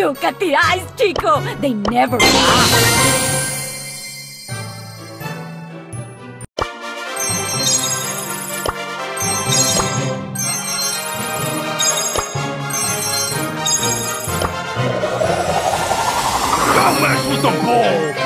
Look at the eyes, Chico. They never lie. Flash with the ball!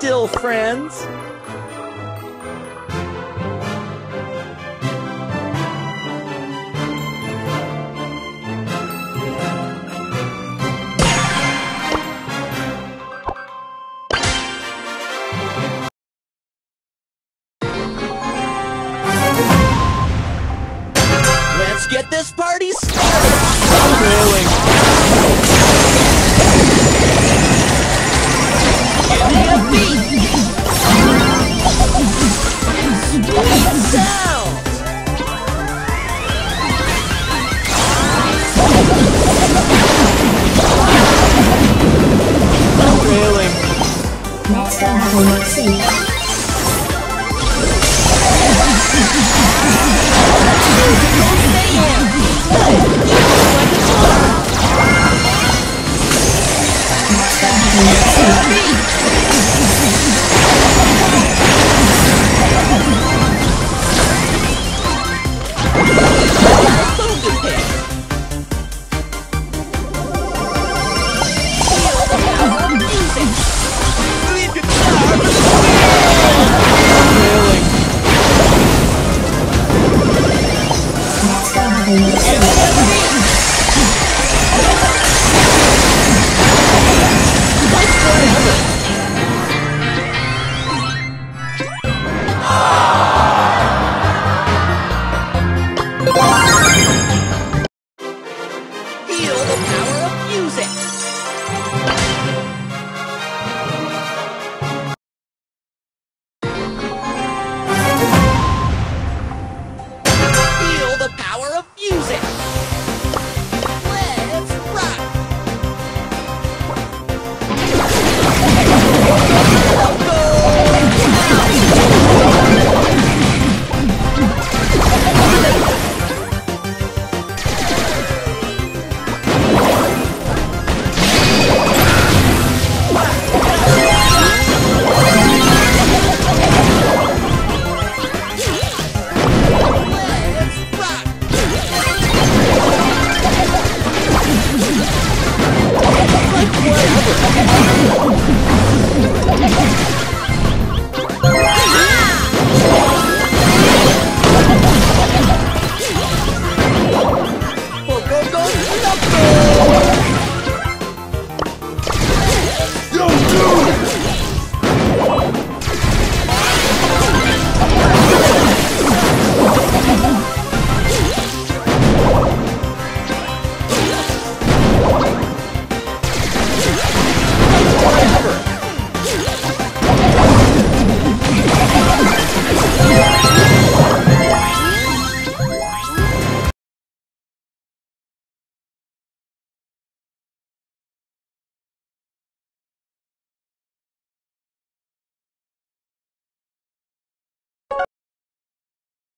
Still friends? Let's get this party started! 何?